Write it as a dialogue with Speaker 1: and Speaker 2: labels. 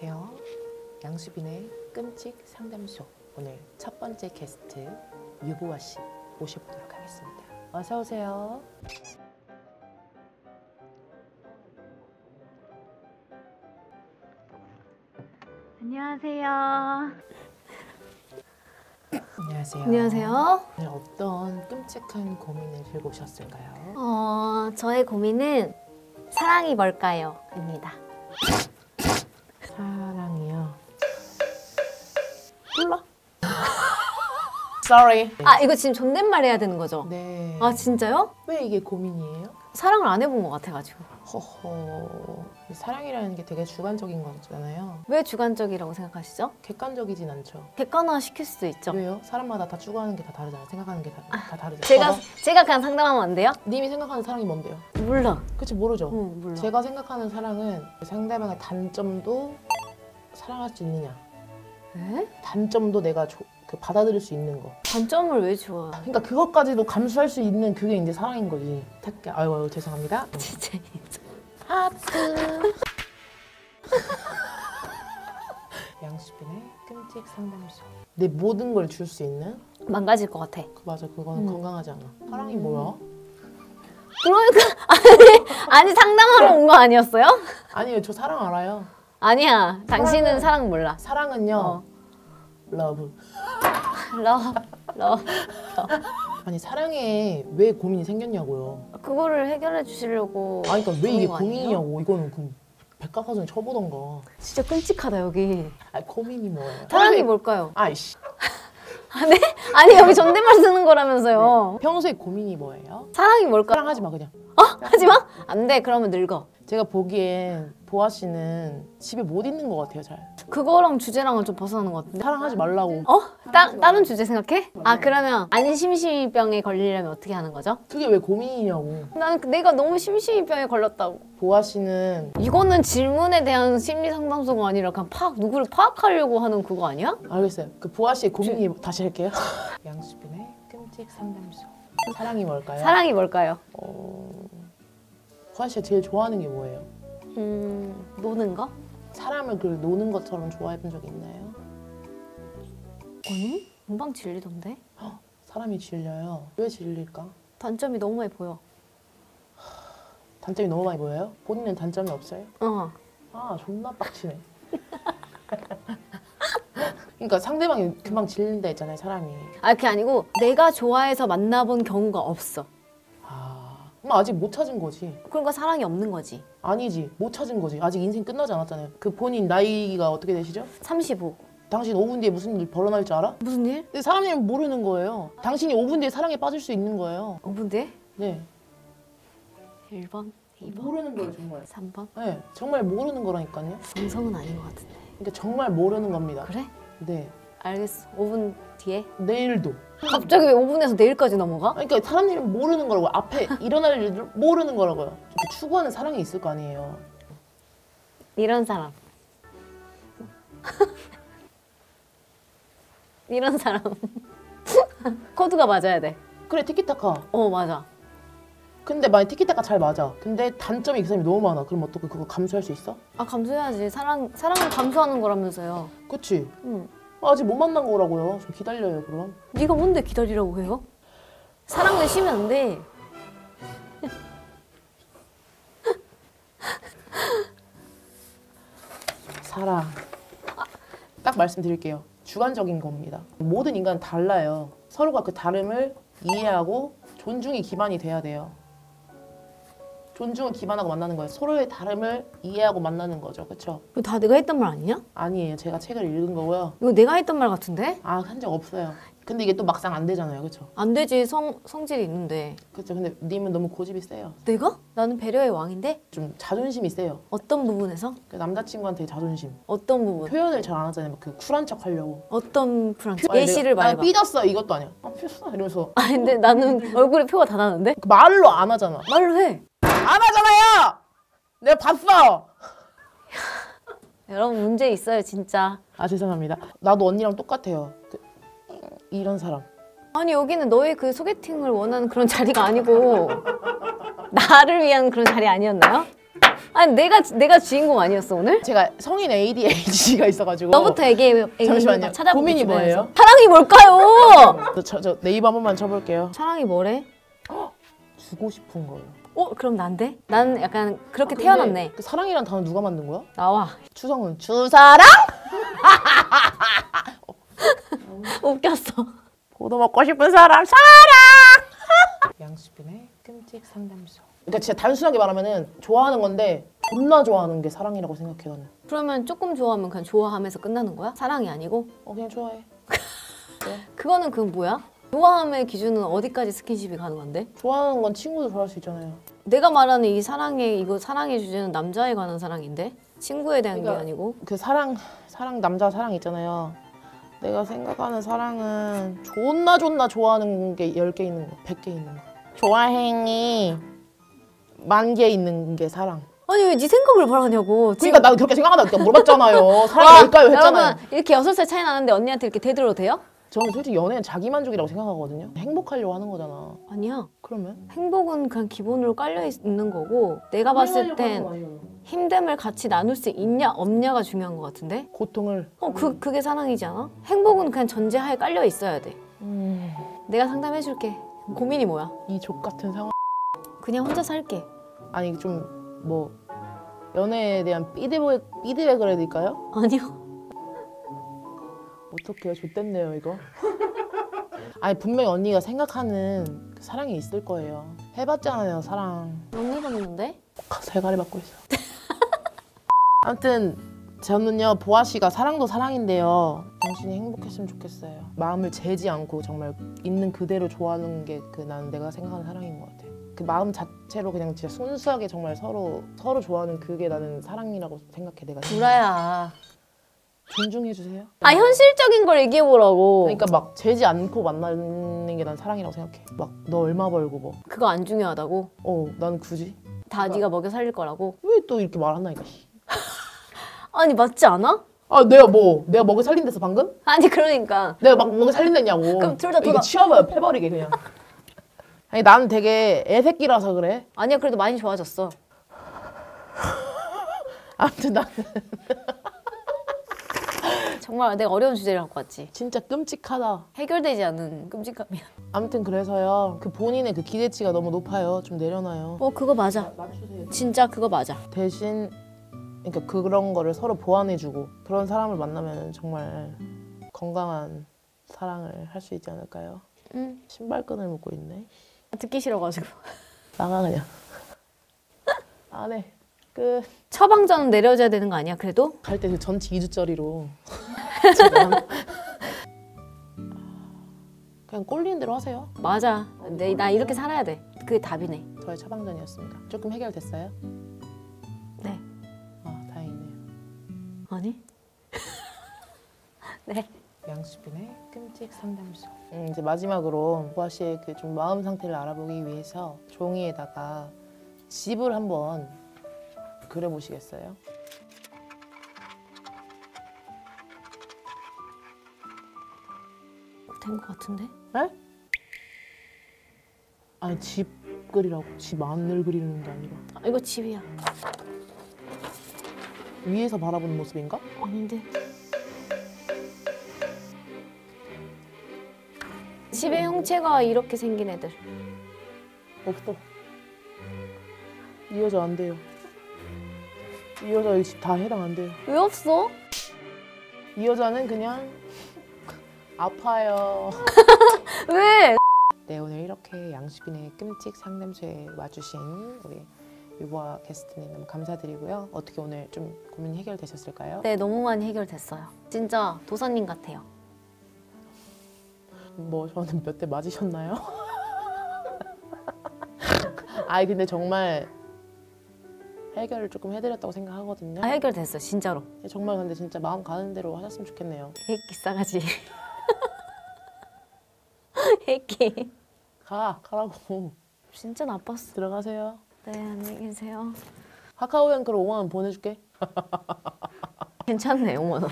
Speaker 1: 안녕하세요. 양수빈의 끔찍 상담소 오늘 첫 번째 게스트 유보아 씨 모셔보도록 하겠습니다. 어서 오세요.
Speaker 2: 안녕하세요.
Speaker 1: 안녕하세요.
Speaker 2: 안녕하세요.
Speaker 1: 오늘 어떤 끔찍한 고민을 들고 오셨을까요?
Speaker 2: 어, 저의 고민은 사랑이 뭘까요? 입니다.
Speaker 1: Sorry.
Speaker 2: 아, 이거 지금 존댓말 해야 되는 거죠?
Speaker 1: 네.
Speaker 2: 아, 진짜요?
Speaker 1: 왜 이게 고민이에요?
Speaker 2: 사랑을 안 해본 것 같아가지고.
Speaker 1: 허허. 사랑이라는 게 되게 주관적인 거잖아요.
Speaker 2: 왜 주관적이라고 생각하시죠?
Speaker 1: 객관적이진 않죠.
Speaker 2: 객관화 시킬 수도 있죠.
Speaker 1: 왜요? 사람마다 다 추구하는 게 다 다르잖아. 생각하는 게 다 다 다르잖아.
Speaker 2: 제가,
Speaker 1: 봐봐.
Speaker 2: 제가 그냥 상담하면 안 돼요?
Speaker 1: 님이 생각하는 사랑이 뭔데요?
Speaker 2: 몰라.
Speaker 1: 그치 모르죠.
Speaker 2: 응, 몰라.
Speaker 1: 제가 생각하는 사랑은 상대방의 단점도 사랑할 수 있느냐.
Speaker 2: 에?
Speaker 1: 단점도 내가 조- 그 받아들일 수 있는 거.
Speaker 2: 단점을 왜 좋아?
Speaker 1: 그러니까 그것까지도 감수할 수 있는 그게 이제 사랑인 거지. 택게 아유, 아유 죄송합니다.
Speaker 2: 진짜 진짜.
Speaker 1: 하트. 양수빈의 끔찍 상담소. 내 모든 걸 줄 수 있는?
Speaker 2: 망가질 것 같아.
Speaker 1: 그 맞아, 그거는
Speaker 2: 음.
Speaker 1: 건강하지 않아. 사랑이 뭐야?
Speaker 2: 그러니까 아니 아니 상담하러 온 거 아니었어요?
Speaker 1: 아니요, 저 사랑 알아요.
Speaker 2: 아니야. 당신은
Speaker 1: 사랑
Speaker 2: 몰라.
Speaker 1: 사랑은요,
Speaker 2: 어.
Speaker 1: Love.
Speaker 2: 러, 러.
Speaker 1: 아니 사랑에 왜 고민이 생겼냐고요.
Speaker 2: 그거를 해결해 주시려고.
Speaker 1: 아니 그러니까 왜 이게? 고민이냐고. 이거는 그 백과사전에 쳐보던가.
Speaker 2: 진짜 끔찍하다 여기.
Speaker 1: 아 고민이 뭐예요?
Speaker 2: 사랑이
Speaker 1: 평소에-
Speaker 2: 뭘까요?
Speaker 1: 아이씨.
Speaker 2: 아, 네? 아니 여기 존댓말 쓰는 거라면서요.
Speaker 1: 평소에 고민이 뭐예요?
Speaker 2: 사랑이 뭘까?
Speaker 1: 사랑하지 마 그냥.
Speaker 2: 하지 마. 안 돼. 그러면 늙어.
Speaker 1: 제가 보기엔 보아 씨는 집에 못 있는 것 같아요 잘.
Speaker 2: 그거랑 주제랑은 좀 벗어나는 것 같은데.
Speaker 1: 사랑하지 말라고.
Speaker 2: 어? 따, 다른 주제 생각해? 아 그러면 안심시병에 걸리려면 어떻게 하는 거죠?
Speaker 1: 그게 왜 고민이냐고.
Speaker 2: 나는 그- 내가 너무 심심이병에 걸렸다고.
Speaker 1: 보아 씨는
Speaker 2: 이거는 질문에 대한 심리 상담소가 아니라 그냥 파악 누구를 파악하려고 하는 그거 아니야?
Speaker 1: 알겠어요. 그 보아 씨의 고민이 다시 할게요. 양수빈의 끔찍 상담소. 사랑이 뭘까요?
Speaker 2: 사랑이 뭘까요?
Speaker 1: 어... 보아 씨가 제일 좋아하는 게 뭐예요?
Speaker 2: 음 노는 거?
Speaker 1: 사람을 그 노는 것처럼 좋아해본 적이 있나요?
Speaker 2: 아니? 금방 질리던데?
Speaker 1: 사람이 질려요. 왜 질릴까?
Speaker 2: 단점이 너무 많이 보여.
Speaker 1: 단점이 너무 많이 보여요? 본인은 단점이 없어요?
Speaker 2: 어.
Speaker 1: 아 존나 빡치네. 그러니까 상대방이 금방 질린다 했잖아요, 사람이.
Speaker 2: 아 그게 아니고 내가 좋아해서 만나본 경우가 없어.
Speaker 1: 아, 그럼 아직 못 찾은 거지.
Speaker 2: 그러니까 사랑이 없는 거지.
Speaker 1: 아니지, 못 찾은 거지. 아직 인생 끝나지 않았잖아요. 그 본인 나이가 어떻게 되시죠?
Speaker 2: 35.
Speaker 1: 당신 5분 뒤에 무슨 일 벌어날 줄 알아?
Speaker 2: 무슨 일?
Speaker 1: 근데 사람이 모르는 거예요. 당신이 5분 뒤에 사랑에 빠질 수 있는 거예요.
Speaker 2: 5분 뒤에?
Speaker 1: 네,
Speaker 2: 1번, 2번,
Speaker 1: 모르는 거예요, 정말.
Speaker 2: 3번?
Speaker 1: 네, 정말 모르는 거라니까요.
Speaker 2: 정성은 아닌 것 같은데.
Speaker 1: 그러니까 정말 모르는 겁니다.
Speaker 2: 그래?
Speaker 1: 네,
Speaker 2: 알겠어. 5분 뒤에?
Speaker 1: 내일도.
Speaker 2: 갑자기 왜 5분에서 내일까지 넘어가?
Speaker 1: 그러니까 사람들이 모르는 거라고 앞에 일어날 일을 모르는 거라고요. 추구하는 사랑이 있을 거 아니에요.
Speaker 2: 이런 사람. 이런 사람. 코드가 맞아야 돼.
Speaker 1: 그래 티키타카.
Speaker 2: 어, 맞아.
Speaker 1: 근데 만약 티키타카 잘 맞아. 근데 단점이 그 사람이 너무 많아. 그럼 어떻게 그거 감수할 수 있어?
Speaker 2: 아, 감수해야지. 사랑, 사랑을 감수하는 거라면서요.
Speaker 1: 그치?
Speaker 2: 응.
Speaker 1: 아직 못 만난 거라고요. 좀 기다려요 그럼.
Speaker 2: 네가 뭔데 기다리라고 해요? 사랑을 쉬면 안 돼.
Speaker 1: 사랑. 딱 말씀드릴게요. 주관적인 겁니다. 모든 인간은 달라요. 서로가 그 다름을 이해하고 존중이 기반이 돼야 돼요. 존중을 기반하고 만나는 거예요. 서로의 다름을 이해하고 만나는 거죠. 그렇죠?
Speaker 2: 이거 다 내가 했던 말 아니냐?
Speaker 1: 아니에요. 제가 책을 읽은 거고요.
Speaker 2: 이거 내가 했던 말 같은데?
Speaker 1: 아, 한 적 없어요. 근데 이게 또 막상 안 되잖아요. 그렇죠?
Speaker 2: 안 되지. 성, 성질이 있는데.
Speaker 1: 그렇죠. 근데 님은 너무 고집이 세요.
Speaker 2: 내가? 나는 배려의 왕인데?
Speaker 1: 좀 자존심이 세요.
Speaker 2: 어떤 부분에서?
Speaker 1: 그 남자친구한테 자존심.
Speaker 2: 어떤 부분?
Speaker 1: 표현을 잘 안 하잖아요. 막 그 쿨한 척 하려고.
Speaker 2: 어떤 프랑스?
Speaker 1: 아니,
Speaker 2: 예시를
Speaker 1: 내가, 아,
Speaker 2: 말해봐.
Speaker 1: 삐졌어 이것도 아니야. 아 삐졌어 이러면서
Speaker 2: 아 근데 나는 얼굴에 표가 다 나는데?
Speaker 1: 그 말로 안 하잖아.
Speaker 2: 말로 해.
Speaker 1: 안 하잖아요. 내가 봤어.
Speaker 2: 여러분 문제 있어요 진짜.
Speaker 1: 아 죄송합니다. 나도 언니랑 똑같아요. 그, 이런 사람.
Speaker 2: 아니 여기는 너의 그 소개팅을 원하는 그런 자리가 아니고 나를 위한 그런 자리 아니었나요? 아니 내가 내가 주인공 아니었어 오늘?
Speaker 1: 제가 성인 ADHD가 있어가지고
Speaker 2: 너부터 얘기해.
Speaker 1: 잠시만요. 고민이. 뭐예요?
Speaker 2: 사랑이 뭘까요?
Speaker 1: 저, 저, 저 네이버 한 번만 쳐볼게요.
Speaker 2: 사랑이 뭐래?
Speaker 1: 주고 싶은 거예요.
Speaker 2: 어 그럼 난데? 난 약간 그렇게
Speaker 1: 근데
Speaker 2: 태어났네.
Speaker 1: 그 사랑이란 단어 누가 만든 거야?
Speaker 2: 나와.
Speaker 1: 추성은 주사랑?
Speaker 2: 웃겼어.
Speaker 1: 보도 먹고 싶은 사람 사랑. 양수빈의 끔찍 상담소. 그러니까 진짜 단순하게 말하면은 좋아하는 건데 존나 좋아하는 게 사랑이라고 생각해 나는.
Speaker 2: 그러면 조금 좋아하면 그냥 좋아하면서 끝나는 거야? 사랑이 아니고?
Speaker 1: 어 그냥 좋아해.
Speaker 2: 그거는 그 뭐야? 좋아함의 기준은 어디까지 스킨십이 가능한데?
Speaker 1: 좋아하는 건 친구도 좋아할 수 있잖아요.
Speaker 2: 내가 말하는 이 사랑의 이거 사랑의 주제는 남자에 관한 사랑인데 친구에 대한
Speaker 1: 그러니까-
Speaker 2: 게 아니고
Speaker 1: 그 사랑 사랑 남자 사랑 있잖아요. 내가 생각하는 사랑은 존나 존나 좋아하는 게 10개 있는 거, 100개 있는 거. 좋아행이 만 개 있는 게 사랑.
Speaker 2: 아니 왜 네 생각을 말하냐고
Speaker 1: 그러니까 나도 그렇게 생각하다 물어봤잖아요. 사랑이 뭘까요? 했잖아요.
Speaker 2: 여러분 이렇게 여섯 살 차이 나는데 언니한테 이렇게 대들어도 돼요?
Speaker 1: 저는 솔직히 연애는 자기 만족이라고 생각하거든요. 행복하려고 하는 거잖아.
Speaker 2: 아니야
Speaker 1: 그러면?
Speaker 2: 행복은 그냥 기본으로 깔려 있는 거고 내가 봤을 땐 힘듦을 같이 나눌 수 있냐 없냐가 중요한 것 같은데
Speaker 1: 고통을
Speaker 2: 어 그 그게 사랑이지 않아? 행복은 그냥 전제하에 깔려 있어야 돼
Speaker 1: 음,
Speaker 2: 내가 상담해줄게 고민이 뭐야?
Speaker 1: 이 족 같은 상황
Speaker 2: 그냥 혼자 살게
Speaker 1: 아니 좀 뭐 연애에 대한 피드백 피드백을 해드릴까요?
Speaker 2: 아니요
Speaker 1: 어떡해요? 좆됐네요 이거. 아니 분명히 언니가 생각하는 그 사랑이 있을 거예요. 해봤잖아요 사랑.
Speaker 2: 언니가 있는데?
Speaker 1: 세가리 받고 있어. 아무튼 저는요 보아 씨가 사랑도 사랑인데요. 당신이 행복했으면 좋겠어요. 마음을 재지 않고 정말 있는 그대로 좋아하는 게 그 나는 내가 생각하는 사랑인 것 같아. 그 마음 자체로 그냥 진짜 순수하게 정말 서로 서로 좋아하는 그게 나는 사랑이라고 생각해 내가.
Speaker 2: 구라야
Speaker 1: 존중해 주세요.
Speaker 2: 아 현실적인 걸 얘기해보라고
Speaker 1: 그러니까 막 재지 않고 만나는 게 난 사랑이라고 생각해. 막 너 얼마 벌고 뭐.
Speaker 2: 그거 안 중요하다고?
Speaker 1: 어, 난 굳이.
Speaker 2: 다 네가 먹여 살릴 거라고?
Speaker 1: 왜 또 이렇게 말하나니까. 씨.
Speaker 2: 아니 맞지 않아?
Speaker 1: 아, 내가 뭐 내가 먹여 살린 데서 방금?
Speaker 2: 아니 그러니까
Speaker 1: 내가 막 먹여 살린다냐고.
Speaker 2: 그럼 둘다 돌아-
Speaker 1: 치워봐요, 패버리게 그냥. 아니 나는 되게 애새끼라서 그래.
Speaker 2: 아니야 그래도 많이 좋아졌어
Speaker 1: 아무튼 나는
Speaker 2: 정말 내가 어려운 주제를 갖고 왔지
Speaker 1: 진짜 끔찍하다.
Speaker 2: 해결되지 않은 끔찍함이야
Speaker 1: 아무튼 그래서요. 그 본인의 그 기대치가 너무 높아요. 좀 내려놔요.
Speaker 2: 어 그거 맞아. 진짜 그거 맞아
Speaker 1: 대신 그러니까 그런 거를 서로 보완해주고 그런 사람을 만나면 정말 건강한 사랑을 할 수 있지 않을까요?
Speaker 2: 응
Speaker 1: 신발끈을 묶고 있네.
Speaker 2: 듣기 싫어가지고
Speaker 1: 나가 그냥. 안 해. 끝.
Speaker 2: 처방전은 내려줘야 되는 거 아니야 그래도?
Speaker 1: 갈 때 그 전치 2주짜리로. 그냥 꼴리는 대로 하세요.
Speaker 2: 맞아 내, 나 이렇게 살아야 돼 그게 답이네
Speaker 1: 저의 처방전이었습니다. 조금 해결됐어요?
Speaker 2: 네
Speaker 1: 아 다행이네요.
Speaker 2: 아니? 네
Speaker 1: 양수빈의 끔찍 상담소. 음, 이제 마지막으로 보아 씨의 그 좀 마음 상태를 알아보기 위해서 종이에다가 집을 한번 그려보시겠어요?
Speaker 2: 된거 같은데?
Speaker 1: 네? 아니 집 그리라고 집 안을 그리는 게 아니라
Speaker 2: 아, 이거 집이야
Speaker 1: 위에서 바라보는 모습인가?
Speaker 2: 아닌데 집의 형체가 이렇게 생긴 애들
Speaker 1: 없어. 이 여자 안 돼요. 이 여자 이 집 다 해당 안 돼요.
Speaker 2: 왜 없어?
Speaker 1: 이 여자는 그냥 아파요.
Speaker 2: 왜?
Speaker 1: 네 오늘 이렇게 양수빈의 끔찍 상담소에 와주신 우리 유보아 게스트님 너무 감사드리고요. 어떻게 오늘 좀 고민 해결되셨을까요?
Speaker 2: 네 너무 많이 해결됐어요 진짜 도사님 같아요
Speaker 1: 뭐 저는 몇 대 맞으셨나요? 아이 근데 정말 해결을 조금 해드렸다고 생각하거든요.
Speaker 2: 아 해결됐어 진짜로
Speaker 1: 정말 근데 진짜 마음 가는 대로 하셨으면 좋겠네요.
Speaker 2: 핵기 싸가지 핵기.
Speaker 1: 가 가라고.
Speaker 2: 진짜 나빴어.
Speaker 1: 들어가세요.
Speaker 2: 네 안녕히 계세요.
Speaker 1: 카카오뱅크로 5만 원 보내줄게.
Speaker 2: 괜찮네 5만 원